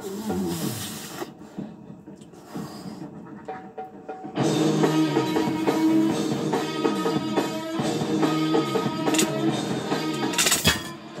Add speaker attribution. Speaker 1: Mm-hmm.